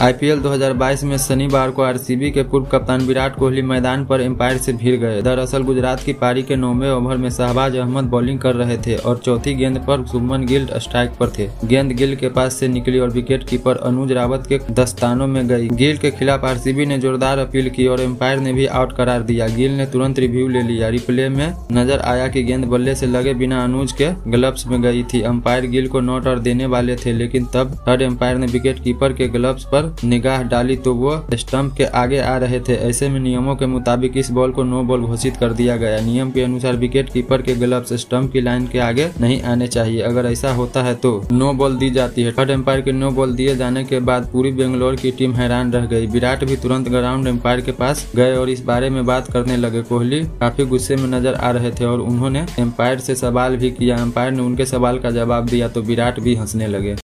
IPL 2022 में शनिवार को आरसीबी के पूर्व कप्तान विराट कोहली मैदान पर एम्पायर से भिड़ गए। दरअसल गुजरात की पारी के नौवे ओवर में शहबाज अहमद बॉलिंग कर रहे थे और चौथी गेंद पर सुमन गिल स्ट्राइक पर थे। गेंद गिल के पास से निकली और विकेट कीपर अनुज रावत के दस्तानों में गई। गिल के खिलाफ आरसीबी ने जोरदार अपील की और एम्पायर ने भी आउट करार दिया। गिल ने तुरंत रिव्यू ले लिया। रिप्ले में नज़र आया की गेंद बल्ले से लगे बिना अनुज के ग्लव्स में गई थी। अंपायर गिल को नोट और देने वाले थे, लेकिन तब थर्ड एम्पायर ने विकेट कीपर के ग्लव्स पर निगाह डाली तो वो स्टंप के आगे आ रहे थे। ऐसे में नियमों के मुताबिक इस बॉल को नो बॉल घोषित कर दिया गया। नियम के अनुसार विकेट कीपर के ग्लव्स स्टंप की लाइन के आगे नहीं आने चाहिए। अगर ऐसा होता है तो नो बॉल दी जाती है। थर्ड एम्पायर के नो बॉल दिए जाने के बाद पूरी बेंगलोर की टीम हैरान रह गई। विराट भी तुरंत ग्राउंड एम्पायर के पास गए और इस बारे में बात करने लगे। कोहली काफ़ी गुस्से में नज़र आ रहे थे और उन्होंने एम्पायर से सवाल भी किया। एम्पायर ने उनके सवाल का जवाब दिया तो विराट भी हंसने लगे।